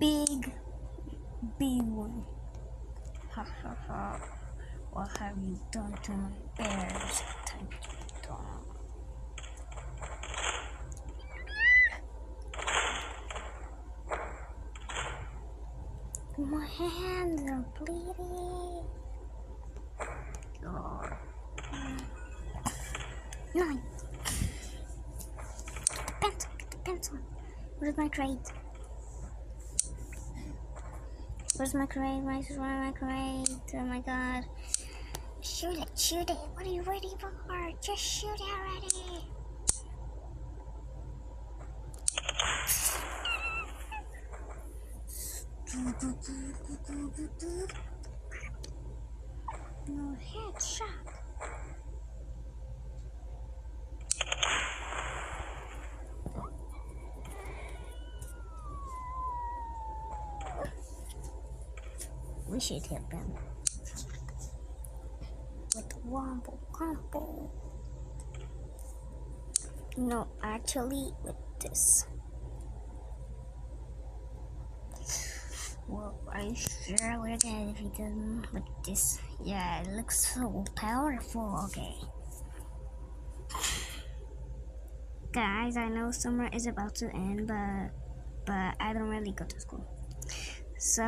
Big big one. Ha ha ha. What have you done to my bears? Time to dawn. My hands are bleeding. God. Nine. Pencil, pencil. Where's my crate? Where's my crate? Where's my crate? Oh my god. Shoot it, shoot it. What are you waiting for? Just shoot it already. No headshot. We should hit them with wombo combo. No, actually, with this. You sure we're gonna defeat them with this? Yeah, it looks so powerful. Okay. Guys, I know summer is about to end, but but I don't really go to school. So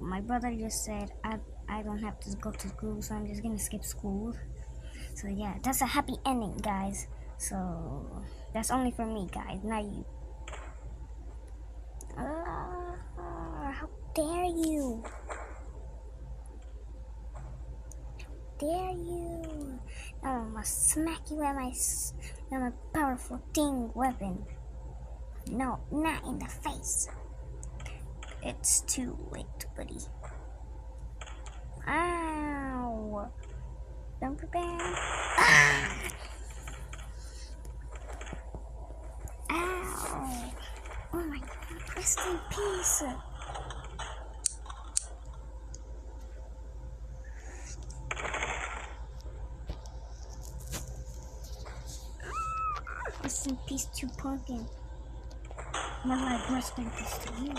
my brother just said I I don't have to go to school, so I'm just gonna skip school. So yeah, that's a happy ending, guys. So that's only for me, guys, not you. Uh, how dare you? Dare you? I'm gonna smack you with my, with my powerful thing weapon. No, not in the face. It's too late, buddy. Ow! Bumper band. Ah! Ow! Oh my god, rest in peace. Rest in peace to Pumpkin. My life, rest in peace to you.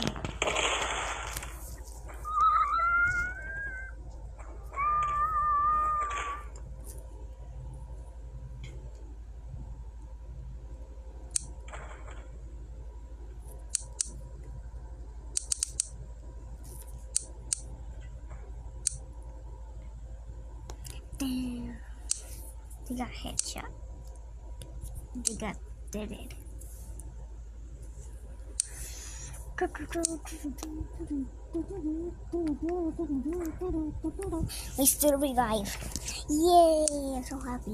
Damn. They got headshot. They got deaded. We still revive. Yay! I'm so happy.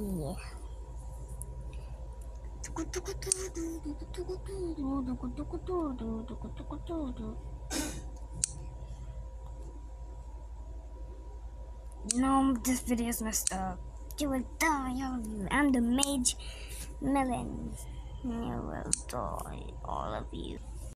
No, this video is messed up. You will die, you. I'm the mage melon. You will die, all of you.